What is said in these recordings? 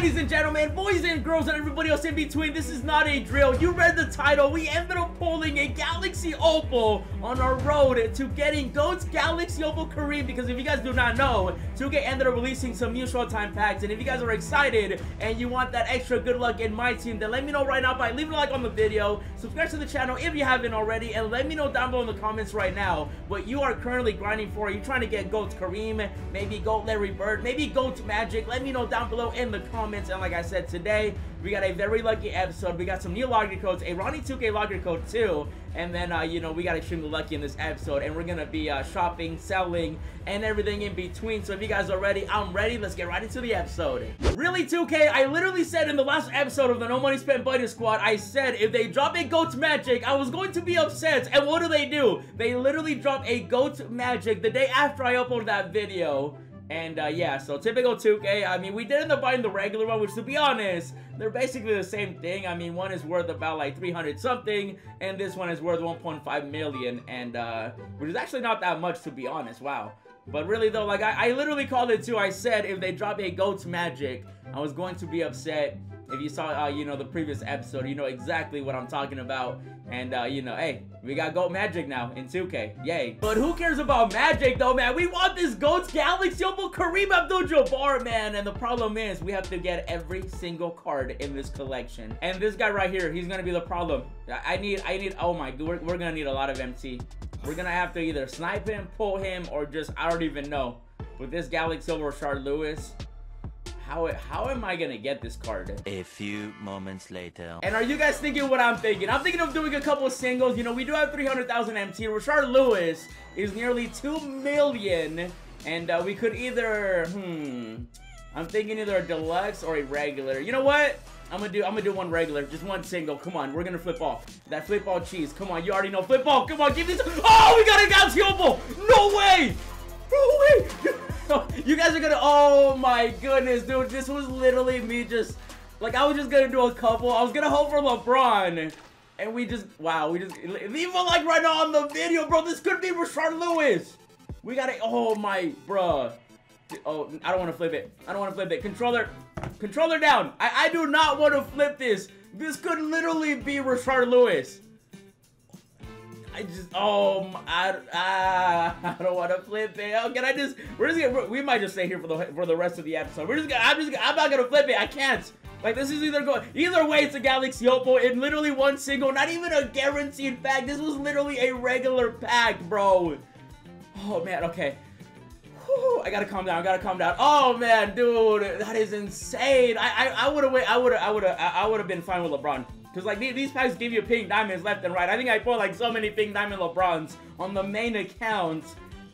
ladies and gentlemen, boys and girls, and everybody else in between, this is not a drill. You read the title. We ended up pulling a Galaxy Opal on our road to getting GOAT's Galaxy Opal Kareem because if you guys do not know, 2K ended up releasing some new Showtime packs, and if you guys are excited and you want that extra good luck in my team, then let me know right now by leaving a like on the video, subscribe to the channel if you haven't already, and let me know down below in the comments right now what you are currently grinding for. Are you trying to get GOAT's Kareem, maybe GOAT Larry Bird, maybe GOAT's Magic? Let me know down below in the comments, and like I said, today, we got a very lucky episode. We got some new locker codes, a Ronnie 2K locker code too, and then, uh, you know, we got extremely lucky in this episode, and we're gonna be uh, shopping, selling, and everything in between. So if you guys are ready, I'm ready. Let's get right into the episode. Really, 2K, I literally said in the last episode of the No Money Spent Budget Squad, I said if they drop a GOAT's Magic, I was going to be upset. And what do they do? They literally drop a GOAT's Magic the day after I uploaded that video. And uh, yeah, so typical 2K. I mean, we did end up buying the regular one, which to be honest, they're basically the same thing. I mean, one is worth about like 300 something, and this one is worth 1.5 million, and uh, which is actually not that much to be honest. Wow. But really though, like I, I literally called it too. I said if they drop a GOAT's Magic, I was going to be upset. If you saw, uh, you know, the previous episode, you know exactly what I'm talking about. And, uh, you know, hey, we got GOAT Magic now in 2K. Yay. But who cares about Magic, though, man? We want this GOAT's Galaxy Opal Kareem Abdul-Jabbar, man. And the problem is we have to get every single card in this collection. And this guy right here, he's going to be the problem. I need, I need, oh my, we're, we're going to need a lot of MT. We're going to have to either snipe him, pull him, or just, I don't even know. With this Galaxy Silver Shard Lewis, how, how am I gonna get this card? A few moments later. And are you guys thinking what I'm thinking? I'm thinking of doing a couple of singles. You know, we do have 300,000 MT. Rashard Lewis is nearly 2 million. And uh, we could either, hmm, I'm thinking either a deluxe or a regular. You know what? I'm gonna do I'm gonna do one regular, just one single. Come on, we're gonna flip off. That flip ball cheese. Come on, you already know flip ball. Come on, give me. Oh, we got a Opal! No way! No way! you guys are gonna, oh my goodness, dude. This was literally me just, like, I was just gonna do a couple. I was gonna hope for LeBron. And we just, wow, we just, leave a like right now on the video, bro. This could be Rashard Lewis. We gotta, oh my, bruh. Oh, I don't want to flip it. I don't want to flip it. Controller, controller down. I, I do not want to flip this. This could literally be Rashard Lewis. I just, oh, I, I, ah, I don't want to flip it. Oh, can I just, we're just gonna, we might just stay here for the for the rest of the episode. We're just gonna, I'm just, I'm not gonna flip it. I can't. Like, this is either going, either way, it's a Galaxy Opal in literally one single, not even a guaranteed pack. This was literally a regular pack, bro. Oh, man, okay. I gotta calm down. I gotta calm down. Oh man, dude, that is insane. I I, I would have I would I would I would have been fine with LeBron. Because, like, these packs give you pink diamonds left and right. I think I put, like, so many pink diamond LeBrons on the main account.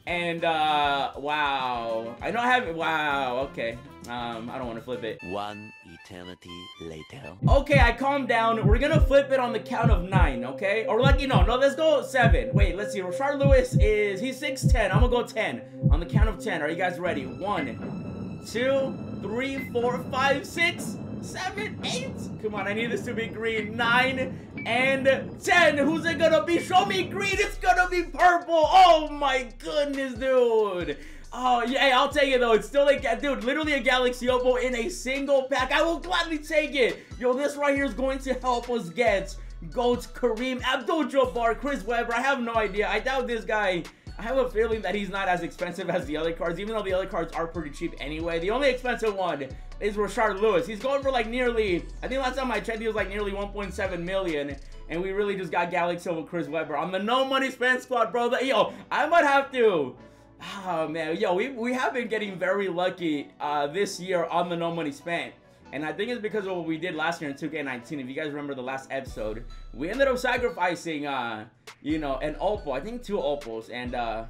And, uh, wow. I don't have it. Wow, okay. Um, I don't want to flip it. One eternity later. Okay, I calmed down. We're gonna flip it on the count of nine, okay? Or like, you know, no, let's go seven. Wait, let's see. Rashard Lewis is, he's 6'10". I'm gonna go 10. On the count of 10. Are you guys ready? One, two, three, four, five, six seven, eight. Come on, I need this to be green. Nine and ten. Who's it gonna be? Show me green. It's gonna be purple. Oh my goodness, dude. Oh, yeah, I'll take it, though. It's still a, dude, literally a Galaxy Opal in a single pack. I will gladly take it. Yo, this right here is going to help us get GOAT, Kareem, Abdul-Jabbar, Chris Webber. I have no idea. I doubt this guy I have a feeling that he's not as expensive as the other cards, even though the other cards are pretty cheap anyway. The only expensive one is Rashard Lewis. He's going for like nearly, I think last time I checked, he was like nearly 1.7 million. And we really just got Galaxy Silver Chris Webber on the no money spent squad, bro. Yo, I might have to. Oh man, yo, we, we have been getting very lucky uh, this year on the no money spent. And I think it's because of what we did last year in 2K19. If you guys remember the last episode, we ended up sacrificing, uh, you know, an opal. I think two opals. And uh,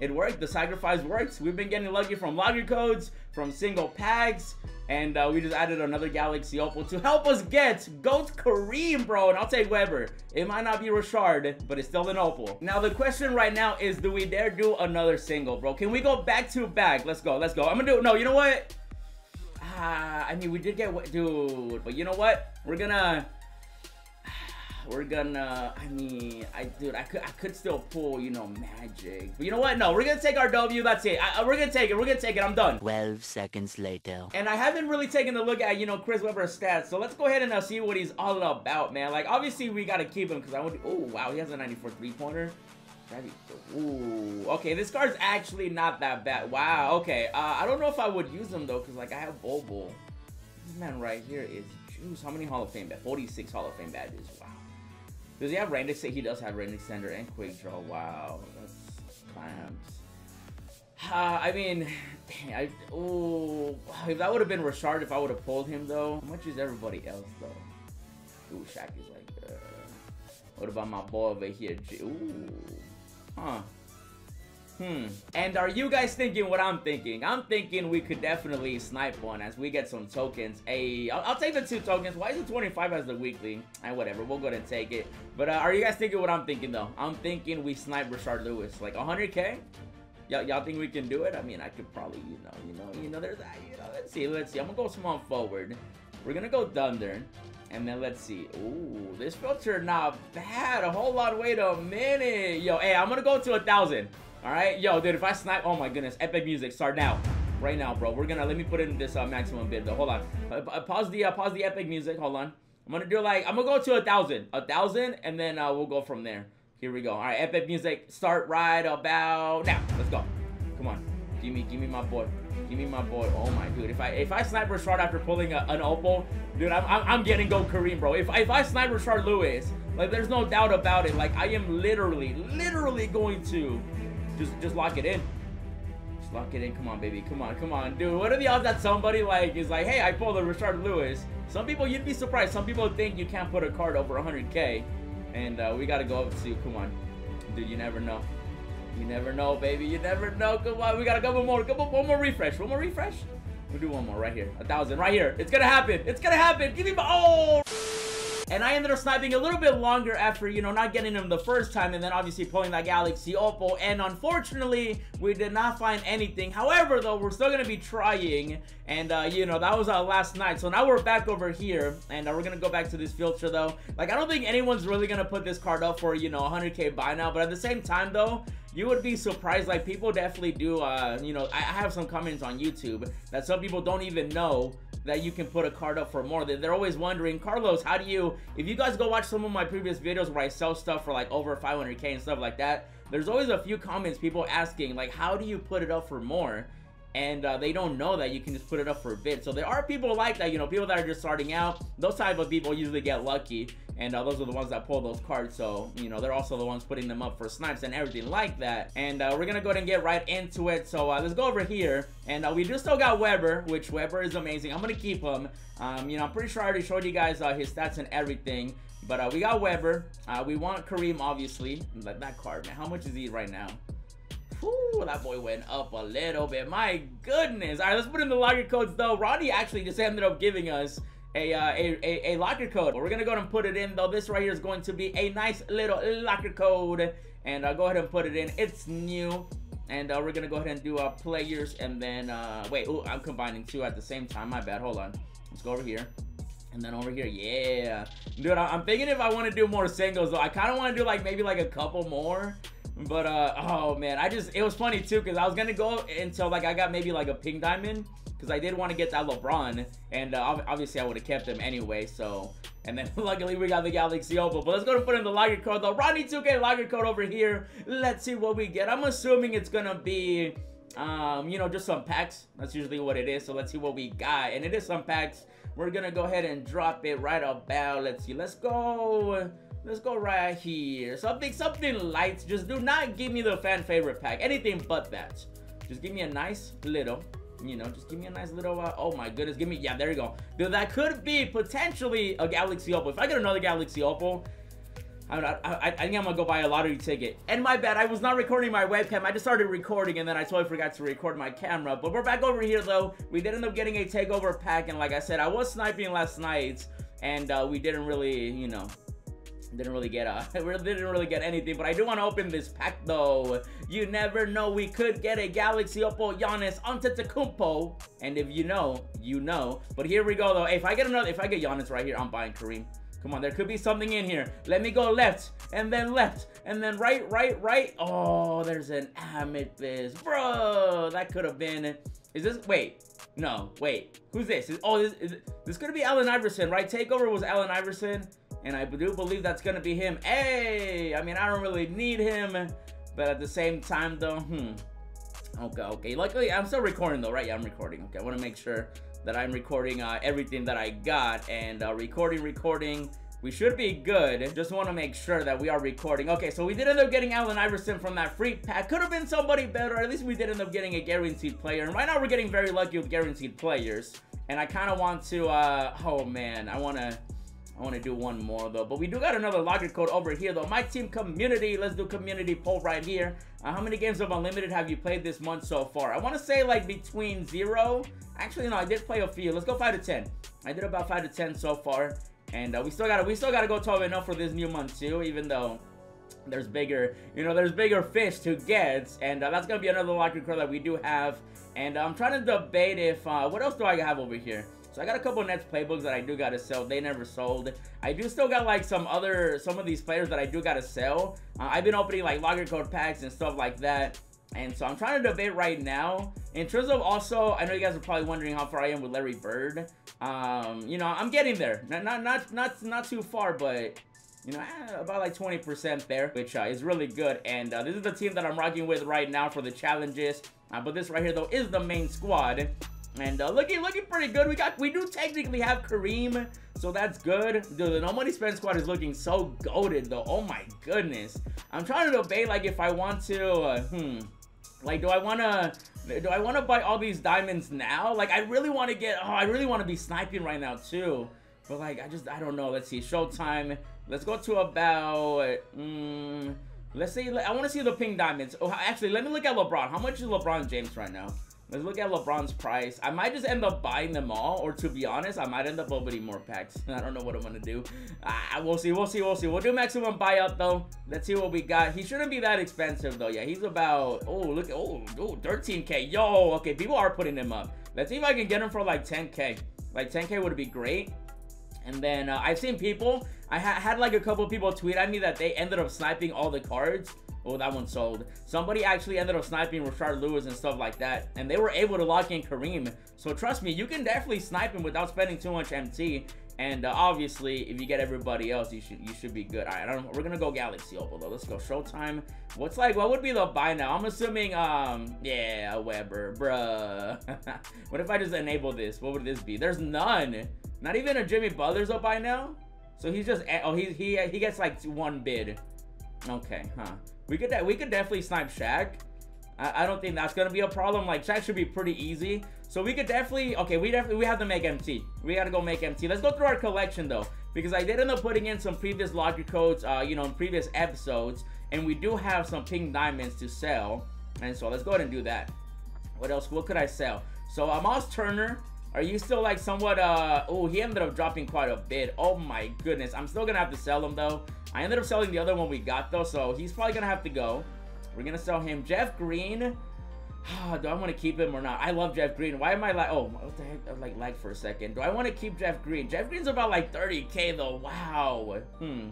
it worked. The sacrifice works. We've been getting lucky from locker codes, from single packs. And uh, we just added another Galaxy Opal to help us get GOAT Kareem, bro. And I'll take Webber. It might not be Rashard, but it's still an Opal. Now, the question right now is, do we dare do another single, bro? Can we go back to back? Let's go. Let's go. I'm gonna do... No, you know what? Ah, I mean, we did get... Dude, but you know what? We're gonna... we're gonna. I mean, I dude, I could, I could still pull, you know, magic. But you know what? No, we're gonna take our W. That's it. I, we're gonna take it. We're gonna take it. I'm done. 12 seconds later. And I haven't really taken a look at, you know, Chris Webber's stats. So let's go ahead and uh, see what he's all about, man. Like, obviously, we gotta keep him because I would. Oh, wow, he has a 94 three pointer. Ooh, okay, this card's actually not that bad. Wow, okay. Uh, I don't know if I would use him, though, because, like, I have Bobo. This man right here is juice. How many Hall of Fame badges? 46 Hall of Fame badges. Does he have extender? He does have range extender and quick draw. Wow, that's clamps. Uh, I mean, I oh, if that would have been Rashard, if I would have pulled him though. How much is everybody else though? Ooh, Shaq is like, uh, what about my boy over here? Ooh, huh. Hmm. And are you guys thinking what I'm thinking? I'm thinking we could definitely snipe one as we get some tokens. Hey, I'll, I'll take the two tokens. Why is it 25 as the weekly? And whatever, we'll go ahead and take it. But uh, are you guys thinking what I'm thinking though? I'm thinking we snipe Rashard Lewis. Like 100k? Y'all think we can do it? I mean, I could probably, you know, you know, you know, there's that, you know, let's see, let's see. I'm gonna go small forward. We're gonna go Thunder. And then let's see. Ooh, this filter not bad. A whole lot. Wait a minute. Yo, hey, I'm gonna go to a thousand. Alright? Yo, dude, if I snipe... Oh my goodness. Epic music. Start now. Right now, bro. We're gonna... Let me put in this uh, maximum bid, though. Hold on. Uh, uh, pause the uh, pause the epic music. Hold on. I'm gonna do like... I'm gonna go to a thousand. A thousand, and then uh, we'll go from there. Here we go. Alright, epic music. Start right about now. Let's go. Come on. Give me, give me my boy. Give me my boy. Oh my dude. If I if I sniper Rashard after pulling a, an Opal, dude, I'm, I'm, I'm getting go Kareem, bro. If, if I sniper Rashard Lewis, like there's no doubt about it. Like I am literally, literally going to just, just lock it in. Just lock it in. Come on, baby. Come on, come on. Dude, what are the odds that somebody, like, is like, hey, I pulled a Rashard Lewis? Some people, you'd be surprised. Some people think you can't put a card over 100k. And uh, we got to go up to, come on. Dude, you never know. You never know, baby. You never know. Come on, we got a couple more. One more refresh. One more refresh. We'll do one more right here. A thousand right here. It's gonna happen. It's gonna happen. Give me my. Oh. And I ended up sniping a little bit longer after, you know, not getting him the first time and then obviously pulling that Galaxy Opal. And unfortunately, we did not find anything. However, though, we're still going to be trying. And, uh, you know, that was our last night. So now we're back over here. And uh, we're going to go back to this filter, though. Like, I don't think anyone's really going to put this card up for, you know, 100k buy now. But at the same time, though, you would be surprised like people definitely do uh you know I, I have some comments on youtube that some people don't even know that you can put a card up for more. They're always wondering, Carlos, how do you, if you guys go watch some of my previous videos where I sell stuff for like over 500k and stuff like that, there's always a few comments, people asking, like, how do you put it up for more? And uh, they don't know that you can just put it up for a bid. So there are people like that, you know, people that are just starting out. Those type of people usually get lucky, and uh, those are the ones that pull those cards. So, you know, they're also the ones putting them up for snipes and everything like that. And uh, we're going to go ahead and get right into it. So uh, let's go over here. And uh, we just still got Webber, which Webber is amazing. I'm going to keep him. Um, you know, I'm pretty sure I already showed you guys uh, his stats and everything. But we got Webber. we want Kareem, obviously. But that card, man. How much is he right now? Whew, that boy went up a little bit. My goodness. All right, let's put in the locker codes, though. Ronnie actually just ended up giving us a, uh, a, a, a, locker code. We're going to go ahead and put it in, though. This right here is going to be a nice little locker code. And I'll uh, go ahead and put it in. It's new. And uh, we're going to go ahead and do our players. And then, uh, wait, ooh, I'm combining two at the same time. My bad. Hold on. Let's go over here. And then over here, yeah. Dude, I'm thinking if I want to do more singles, though. I kind of want to do, like, maybe, like, a couple more. But, uh, oh, man, I just, it was funny, too, because I was to go until, like, I got maybe, like, a pink diamond, because I did want to get that LeBron, and uh, obviously I would have kept him anyway, so, and then luckily we got the Galaxy Opal, but let's go to put in the locker code, the Ronnie 2K locker code over here, let's see what we get, I'm assuming it's to be, um, you know, just some packs, that's usually what it is, so let's see what we got, and it is some packs, we're to go ahead and drop it right about, let's see, let's go... Let's go right here. Something, something light. Just do not give me the fan favorite pack. Anything but that. Just give me a nice little, you know, just give me a nice little, uh, oh my goodness, give me, yeah, there you go. Dude, that could be potentially a Galaxy Opal. If I get another Galaxy Opal, I, I, I, think I'm gonna go buy a lottery ticket. And my bad, I was not recording my webcam. I just started recording and then I totally forgot to record my camera. But we're back over here though. We did end up getting a takeover pack and like I said, I was sniping last night and uh, we didn't really, you know, didn't really get uh didn't really get anything, but I do want to open this pack though. You never know, we could get a Galaxy Opal Giannis Antetokounmpo, and if you know, you know. But here we go though. If I get another, if I get Giannis right here, I'm buying Kareem. Come on, there could be something in here. Let me go left, and then left, and then right, right, right. Oh, there's an amethyst. Bro, that could have been... Is this... Wait. No, wait. Who's this? Is, oh, this, is, this could be Allen Iverson, right? Takeover was Allen Iverson, and I do believe that's going to be him. Hey! I mean, I don't really need him, but at the same time, though, hmm. Okay, okay. Luckily, I'm still recording, though, right? Yeah, I'm recording. Okay, I want to make sure that I'm recording uh, everything that I got and uh, recording, recording. We should be good. Just want to make sure that we are recording. Okay, so we did end up getting Allen Iverson from that free pack. Could have been somebody better. At least we did end up getting a guaranteed player. And right now we're getting very lucky with guaranteed players. And I kind of want to, uh, oh man, I want to... I want to do one more though, but we do got another locker code over here though. My team community, let's do community poll right here. Uh, how many games of Unlimited have you played this month so far? I want to say like between zero. Actually, no, I did play a few. Let's go five to ten. I did about five to ten so far, and uh, we still gotta we still gotta go 12 enough for this new month too. Even though there's bigger, you know, there's bigger fish to get, and uh, that's gonna be another locker code that we do have. And uh, I'm trying to debate if uh, what else do I have over here? So I got a couple Nets playbooks that I do gotta sell. They never sold. I do still got like some other, some of these players that I do gotta sell. Uh, I've been opening like locker code packs and stuff like that. And so I'm trying to debate right now. In terms of also, I know you guys are probably wondering how far I am with Larry Bird. Um, you know, I'm getting there. Not not not not, not too far, but you know, eh, about like 20% there, which uh, is really good. And uh, this is the team that I'm rocking with right now for the challenges. Uh, but this right here, though, is the main squad. And uh, looking looking pretty good. We got we do technically have Kareem, so that's good. Dude, the No Money Spend squad is looking so goaded though. Oh my goodness. I'm trying to debate like if I want to. Uh, hmm. Like, do I want to do I want to buy all these diamonds now? Like, I really want to get. Oh, I really want to be sniping right now too. But like, I just I don't know. Let's see. Showtime. Let's go to about. Mm, let's see. I want to see the pink diamonds. Oh, actually, let me look at LeBron. How much is LeBron James right now? Let's look at LeBron's price. I might just end up buying them all, or to be honest, I might end up opening more packs. I don't know what I'm gonna do. Ah, we'll see, we'll see, we'll see. We'll do maximum buy up though. Let's see what we got. He shouldn't be that expensive though. Yeah, he's about, oh, look, oh, oh 13K. Yo, okay, people are putting him up. Let's see if I can get him for like 10K. Like 10K would be great. And then uh, I've seen people, I ha had like a couple people tweet at me that they ended up sniping all the cards Oh, that one sold. Somebody actually ended up sniping Rashard Lewis and stuff like that, and they were able to lock in Kareem. So trust me, you can definitely snipe him without spending too much MT. And uh, obviously, if you get everybody else, you should you should be good. All right, I don't. We're gonna go Galaxy Opal though. Let's go Showtime. What's like? What would be the buy now? I'm assuming. Um. Yeah, Webber, bruh. what if I just enable this? What would this be? There's none. Not even a Jimmy Butler's up by now. So he's just. Oh, he he he gets like one bid. Okay, huh? We could we could definitely snipe Shaq. I, I don't think that's gonna be a problem. Like Shaq should be pretty easy. So we could definitely okay. We definitely we have to make MT. We gotta go make MT. Let's go through our collection though, because I did end up putting in some previous locker codes, uh, you know, in previous episodes, and we do have some pink diamonds to sell. And so let's go ahead and do that. What else? What could I sell? So Amos Turner. Are you still like somewhat, uh, oh, he ended up dropping quite a bit. Oh my goodness. I'm still gonna have to sell him though. I ended up selling the other one we got though, so he's probably gonna have to go. We're gonna sell him. Jeff Green. do I want to keep him or not? I love Jeff Green. Why am I like, oh, what the heck? I like lag for a second. Do I want to keep Jeff Green? Jeff Green's about like 30k though. Wow. Hmm.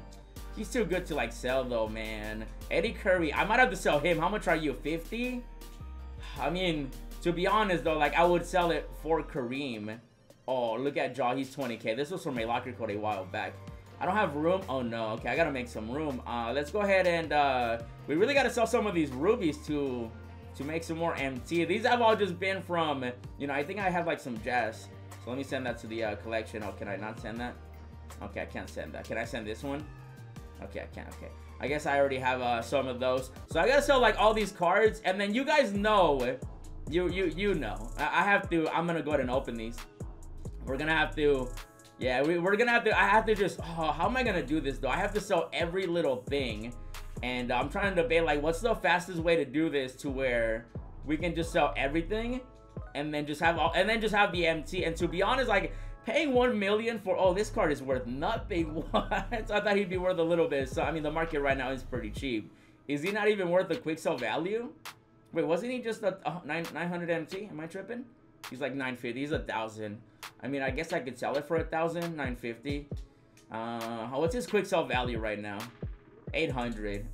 He's too good to like sell though, man. Eddy Curry. I might have to sell him. How much are you? 50? I mean, to be honest though, like I would sell it for Kareem. Oh, look at Jaw. He's 20k. This was from a locker code a while back. I don't have room. Oh no. Okay, I gotta make some room. Uh, let's go ahead and uh, we really gotta sell some of these rubies to to make some more MT. These have all just been from, you know, I think I have like some jazz. So let me send that to the uh, collection. Oh, can I not send that? Okay, I can't send that. Can I send this one? Okay, I can't. Okay. I guess I already have uh, some of those. So I gotta sell like all these cards, and then you guys know, you you you know, I, I have to. I'm gonna go ahead and open these. We're gonna have to yeah, we, are gonna have to, I have to just, oh, how am I gonna do this though? I have to sell every little thing. And uh, I'm trying to debate like, what's the fastest way to do this to where we can just sell everything and then just have all, and then just have the MT. And to be honest, like paying 1 million for, oh, this card is worth nothing. What? so I thought he'd be worth a little bit. So, I mean, the market right now is pretty cheap. Is he not even worth the quick sell value? Wait, wasn't he just a oh, 9, 900 MT? Am I tripping? He's like 950. He's a thousand. I mean, I guess I could sell it for a thousand, 950. Uh, what's his quick sell value right now? 800.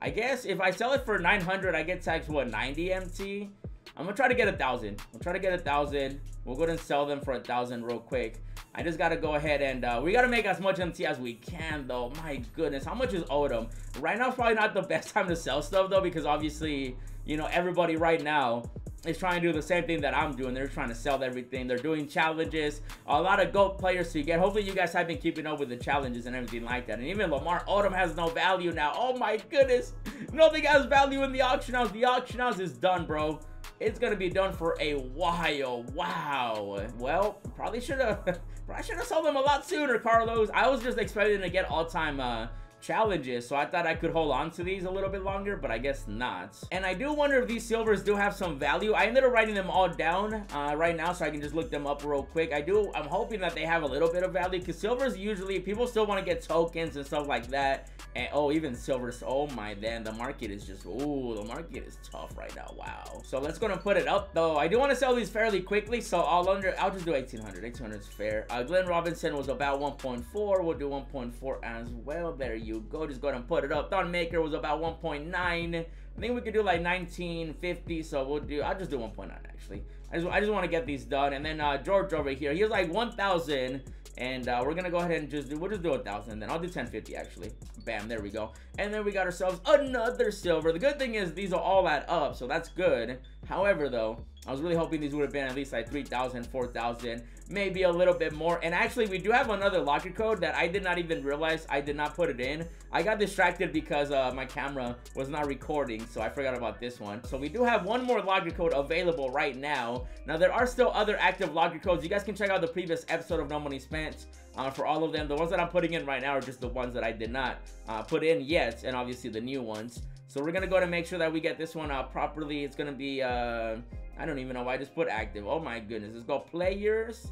I guess if I sell it for 900, I get taxed, what, 90 MT? I'm gonna try to get a thousand. We'll try to get a thousand. We'll go ahead and sell them for a thousand real quick. I just gotta go ahead and uh, we gotta make as much MT as we can though. My goodness, how much is Odom? Right now probably not the best time to sell stuff though because obviously, you know, everybody right now is trying to do the same thing that I'm doing. They're trying to sell everything. They're doing challenges. A lot of GOAT players to get. Hopefully you guys have been keeping up with the challenges and everything like that. And even Lamar Odom has no value now. Oh my goodness. Nothing has value in the auction house. The auction house is done, bro. It's gonna be done for a while. Wow. Well, probably should have probably should have sold them a lot sooner, Carlos. I was just expecting to get all-time uh challenges, so I thought I could hold on to these a little bit longer, but I guess not. And I do wonder if these silvers do have some value. I ended up writing them all down uh, right now, so I can just look them up real quick. I do, I'm hoping that they have a little bit of value, because silvers usually, people still want to get tokens and stuff like that. And, oh, even silvers, oh my, then the market is just, ooh, the market is tough right now, wow. So let's go and put it up, though. I do want to sell these fairly quickly, so I'll under, I'll just do 1800. 1800 is fair. Uh, Glenn Robinson was about 1.4. We'll do 1.4 as well. There you you go. Just go ahead and put it up. Thon Maker was about 1.9. I think we could do like 1950, so we'll do, I'll just do 1.9 actually. I just, I just want to get these done. And then uh, George over here, he's like 1,000. And uh, we're gonna go ahead and just do, we'll just do a thousand then. I'll do 1050 actually. Bam, there we go. And then we got ourselves another silver. The good thing is these are all add up, so that's good. However though, I was really hoping these would have been at least like 3,000, 4,000, maybe a little bit more. And actually, we do have another locker code that I did not even realize I did not put it in. I got distracted because uh, my camera was not recording, so I forgot about this one. So we do have one more locker code available right now. Now, there are still other active locker codes. You guys can check out the previous episode of No Money Spent uh, for all of them. The ones that I'm putting in right now are just the ones that I did not uh, put in yet, and obviously the new ones. So we're gonna go to make sure that we get this one out properly. It's gonna be, uh, I don't even know why I just put active. Oh my goodness. Let's go players,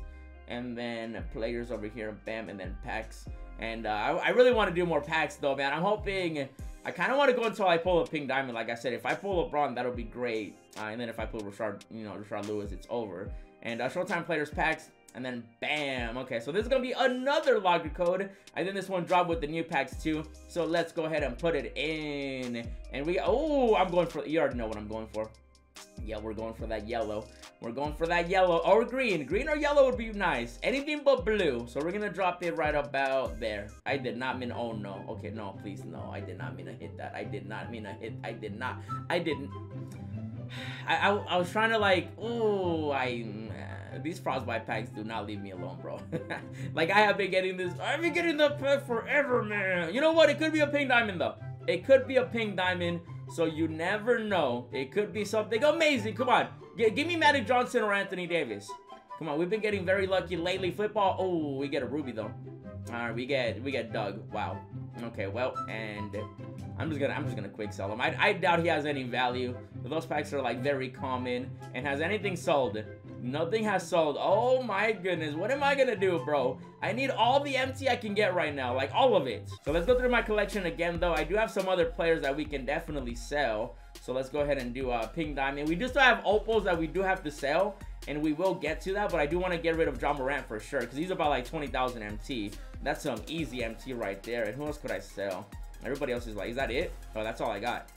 and then players over here, bam, and then packs. And uh, I, I really want to do more packs though, man. I'm hoping, I kind of want to go until I pull a pink diamond. Like I said, if I pull LeBron, that'll be great. Uh, and then if I pull Rashard, you know, Rashard Lewis, it's over. And uh, Showtime Players packs, and then bam. Okay, so this is going to be another locker code. I think this one dropped with the new packs too. So let's go ahead and put it in. And we, oh, I'm going for, you already know what I'm going for. Yeah, we're going for that yellow. We're going for that yellow or green. Green or yellow would be nice. Anything but blue. So we're to drop it right about there. I did not mean, oh no. Okay, no, please, no. I did not mean to hit that. I did not mean to hit. I did not. I didn't. I, I, I was trying to like, oh, I these frostbite packs do not leave me alone, bro. like, I have been getting this. I've been getting the pack forever, man. You know what? It could be a pink diamond, though. It could be a pink diamond, so you never know. It could be something amazing. Come on. G give me Magic Johnson or Anthony Davis. Come on, we've been getting very lucky lately. Football. Oh, we get a ruby, though. All right, we get we get Doug. Wow. Okay, well, and I'm just gonna I'm just gonna quick sell him. I, I doubt he has any value. Those packs are like very common. And has anything sold? Nothing has sold. Oh my goodness. What am I gonna do, bro? I need all the MT I can get right now. Like, all of it. So let's go through my collection again, though. I do have some other players that we can definitely sell. So let's go ahead and do uh, Pink Diamond. We do still have Opals that we do have to sell. And we will get to that. But I do want to get rid of Ja Morant for sure. Because he's about like 20,000 MT. That's some easy MT right there. And who else could I sell? Everybody else is like, is that it? Oh, that's all I got.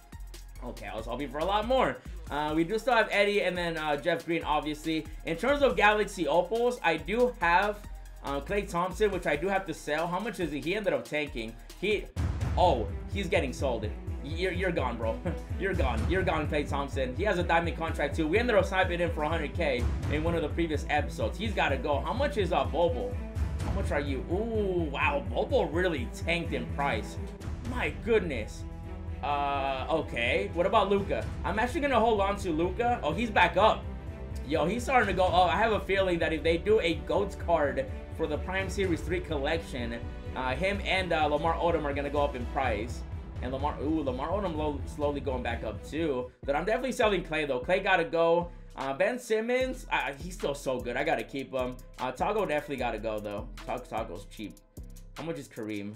Okay, I was hoping for a lot more. Uh, we do still have Eddie and then uh, Jeff Green, obviously. In terms of Galaxy Opals, I do have uh, Klay Thompson, which I do have to sell. How much is he? He ended up tanking. He, oh, he's getting sold. You're, you're gone, bro. you're gone. You're gone, Klay Thompson. He has a diamond contract, too. We ended up sniping him for 100K in one of the previous episodes. He's got to go. How much is uh, Bobo? How much are you? Ooh, wow. Bobo really tanked in price. My goodness. Uh, okay. What about Luka? I'm actually gonna hold on to Luka. Oh, he's back up. Yo, he's starting to go Oh, I have a feeling that if they do a GOATS card for the Prime Series 3 collection, uh, him and uh, Lamar Odom are gonna go up in price. And Lamar, ooh, Lamar Odom slowly going back up too. But I'm definitely selling Klay though. Klay gotta go. Uh, ben Simmons, uh, he's still so good. I gotta keep him. Uh, Tacko definitely gotta go though. Tacko, Tacko's cheap. How much is Kareem?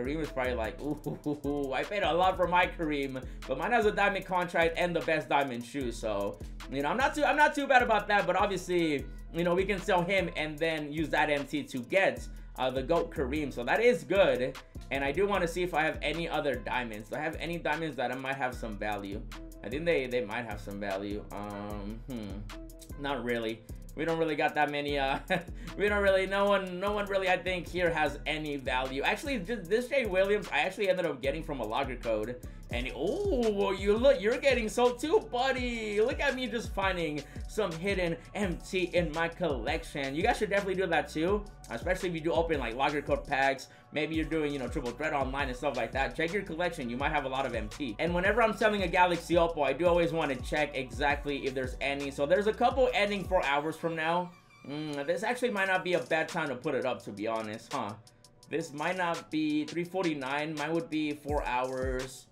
Kareem is probably like, ooh, I paid a lot for my Kareem, but mine has a diamond contract and the best diamond shoe. So, you know, I'm not too, I'm not too bad about that. But obviously, you know, we can sell him and then use that MT to get uh, the GOAT Kareem. So that is good. And I do want to see if I have any other diamonds. Do I have any diamonds that I might have some value? I think they, they might have some value. Um, hmm, not really we don't really got that many uh we don't really no one no one really i think here has any value. Actually this jay williams i actually ended up getting from a locker code and oh you look you're getting sold too buddy. Look at me just finding some hidden mt in my collection. You guys should definitely do that too. Especially if you do open like locker code packs. Maybe you're doing you know triple threat online and stuff like that. Check your collection. You might have a lot of mt and whenever i'm selling a galaxy opal i do always want to check exactly if there's any. So there's a couple ending four hours from now. Mm, this actually might not be a bad time to put it up to be honest huh? This might not be 349 mine would be four hours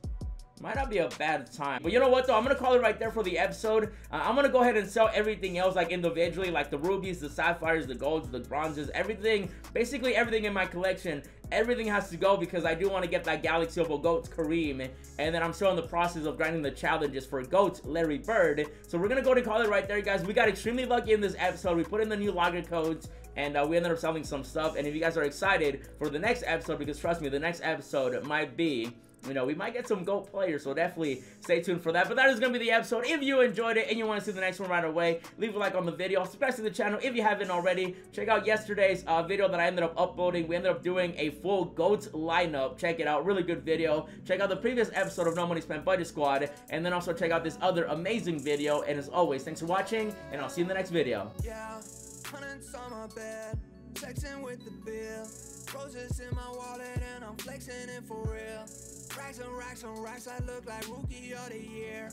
might not be a bad time. But you know what though? I'm gonna call it right there for the episode. Uh, I'm gonna go ahead and sell everything else like individually, like the rubies, the sapphires, the golds, the bronzes, everything, basically everything in my collection. Everything has to go because I do want to get that Galaxy Opal GOATS Kareem. And then I'm still in the process of grinding the challenges for GOATS Larry Bird. So we're gonna go to call it right there, guys. We got extremely lucky in this episode. We put in the new locker codes and uh, we ended up selling some stuff. And if you guys are excited for the next episode, because trust me, the next episode might be you know, we might get some GOAT players, so definitely stay tuned for that. But that is going to be the episode. If you enjoyed it and you want to see the next one right away, leave a like on the video. Subscribe to the channel if you haven't already. Check out yesterday's uh, video that I ended up uploading. We ended up doing a full GOATs lineup. Check it out. Really good video. Check out the previous episode of No Money Spent Budget Squad. And then also check out this other amazing video. And as always, thanks for watching, and I'll see you in the next video. Yeah, Roses in my wallet and I'm flexing it for real. Racks and racks and racks, I look like rookie of the year.